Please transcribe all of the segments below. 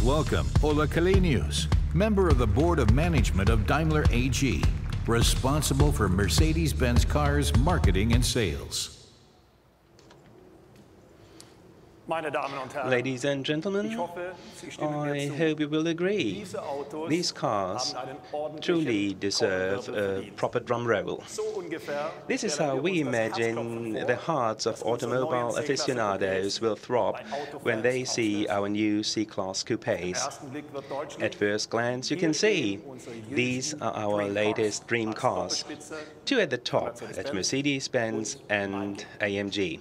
Please welcome Ola Källenius, member of the Board of Management of Daimler AG, responsible for Mercedes-Benz cars marketing and sales. Ladies and gentlemen, I hope you will agree. These cars truly deserve a proper drum roll. This is how we imagine the hearts of automobile aficionados will throb when they see our new C-Class coupes. At first glance, you can see these are our latest dream cars. Two at the top at Mercedes-Benz and AMG.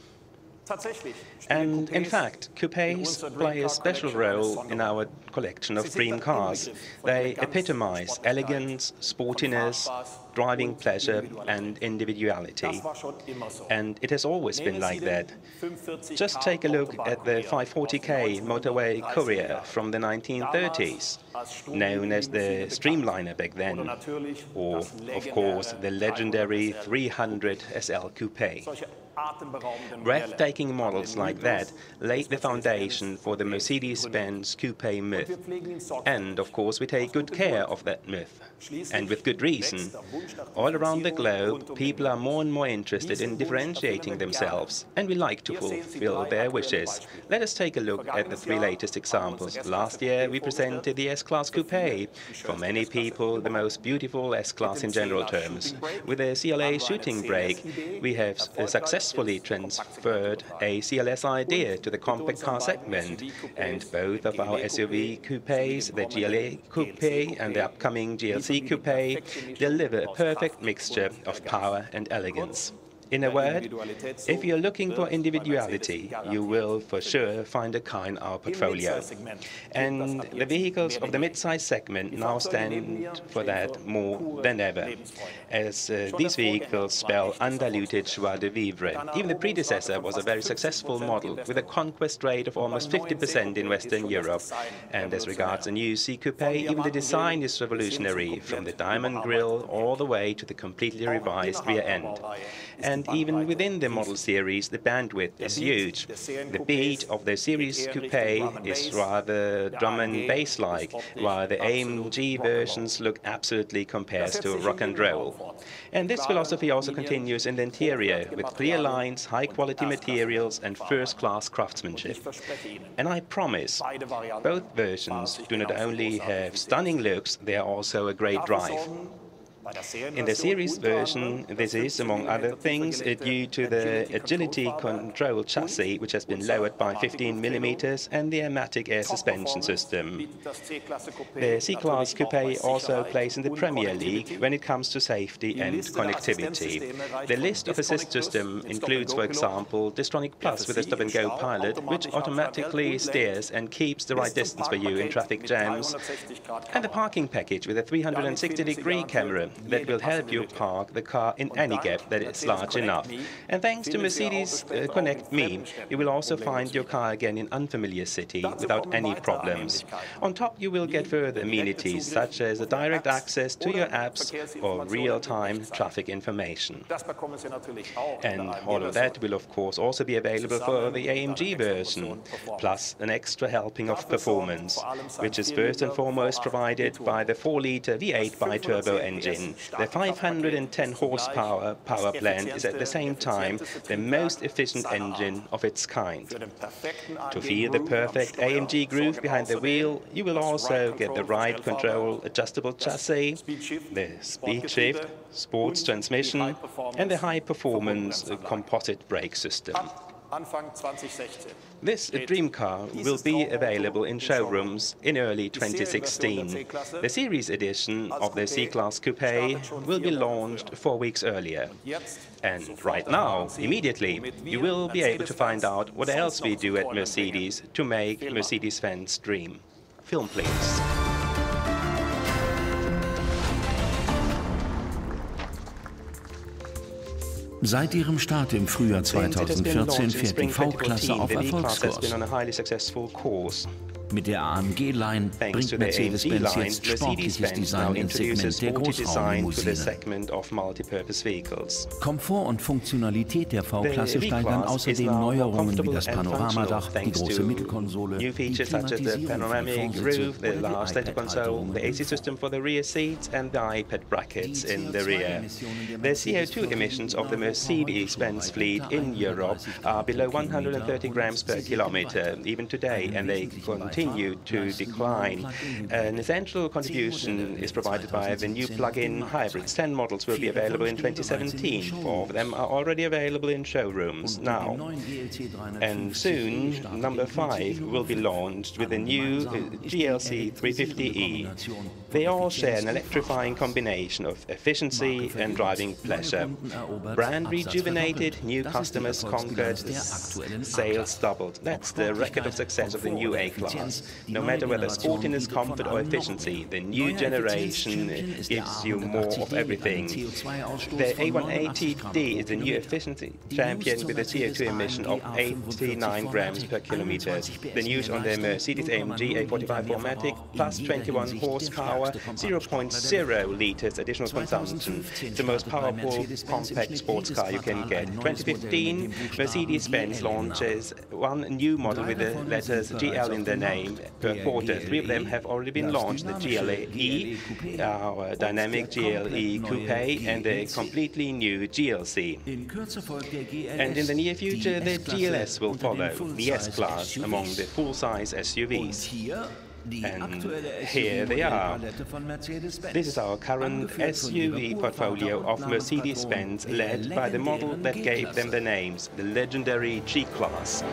And in fact, coupes play a special role in our collection of dream cars. They epitomize elegance, sportiness, driving pleasure, and individuality. And it has always been like that. Just take a look at the 540K Motorway Courier from the 1930s, known as the Streamliner back then, or of course the legendary 300 SL Coupe. Breathtaking models like that laid the foundation for the Mercedes-Benz coupe myth. And of course, we take good care of that myth. And with good reason. All around the globe, people are more and more interested in differentiating themselves, and we like to fulfill their wishes. Let us take a look at the three latest examples. Last year, we presented the S-Class Coupe. For many people, the most beautiful S-Class in general terms. With a CLA shooting brake, we have successfully transferred a CLS idea to the compact car segment, and both of our SUV coupes, the GLE Coupe and the upcoming GLC Coupe, deliver a perfect mixture of power and elegance. In a word, if you're looking for individuality, you will for sure find a car in our portfolio. And the vehicles of the mid-size segment now stand for that more than ever, as uh, these vehicles spell undiluted joie de vivre. Even the predecessor was a very successful model with a conquest rate of almost 50% in Western Europe. And as regards the new C Coupe, even the design is revolutionary, from the diamond grille all the way to the completely revised rear end. And even within the model series, the bandwidth is huge. The beat of the series coupe is rather drum and bass like, while the AMG versions look absolutely compared to rock and roll. And this philosophy also continues in the interior, with clear lines, high quality materials, and first class craftsmanship. And I promise, both versions do not only have stunning looks, they are also a great drive. In the series version, this is, among other things, due to the agility control chassis, which has been lowered by 15 millimeters, and the AIRMATIC air suspension system. The C-Class Coupe also plays in the Premier League when it comes to safety and connectivity. The list of assist system includes, for example, Distronic Plus with a stop-and-go pilot, which automatically steers and keeps the right distance for you in traffic jams, and the parking package with a 360-degree camera that will help you park the car in any gap that is large enough. And thanks to Mercedes uh, Connect Me, you will also find your car again in unfamiliar city without any problems. On top, you will get further amenities such as a direct access to your apps or real-time traffic information. And all of that will of course also be available for the AMG version, plus an extra helping of performance, which is first and foremost provided by the 4-liter V8 bi-turbo engine the 510 horsepower power plant is at the same time the most efficient engine of its kind. To feel the perfect AMG groove behind the wheel, you will also get the ride control adjustable chassis, the speed shift, sports transmission, and the high performance composite brake system. This dream car will be available in showrooms in early 2016. The series edition of the C-Class Coupe will be launched four weeks earlier. And right now, immediately, you will be able to find out what else we do at Mercedes to make Mercedes fans dream. Film, please. Seit ihrem Start im Frühjahr 2014 fährt die V-Klasse auf Erfolgskurs. Mit der AMG-Line bringt Mercedes-Benz jetzt sportliches Design ins Segment der Großraumlimousine. Komfort und Funktionalität der V-Klasse steigern außerdem Neuerungen wie das Panoramadach, die große Mittelkonsole, New features such as the panoramic roof, the large center console, the AC system for the rear seats and the iPad brackets in the rear. The CO2 emissions of the Mercedes-Benz fleet in Europe are below 130 grams per kilometer, even today, and they continue continue to decline. An essential contribution is provided by the new plug-in hybrids. 10 models will be available in 2017. Four of them are already available in showrooms now. And soon, number 5 will be launched with a new uh, GLC 350e. They all share an electrifying combination of efficiency and driving pleasure. Brand rejuvenated, new customers conquered, sales doubled. That's the record of success of the new A-Class. No matter whether sportiness, comfort or efficiency, the new generation gives you more of everything. The A180D is the new efficiency champion with a CO2 emission of 89 grams per kilometer. The news on the Mercedes-AMG A45 4MATIC plus 21 horsepower, 0.0 liters additional consumption. The most powerful compact sports car you can get. 2015, Mercedes-Benz launches one new model with the letters GL in the name per quarter. Three of them have already been launched, the GLE, our uh, dynamic GLE Coupe, and the completely new GLC. And in the near future, the GLS will follow, the S-Class among the full-size SUVs. And here they are. This is our current SUV portfolio of Mercedes-Benz, led by the model that gave them the names, the legendary G-Class.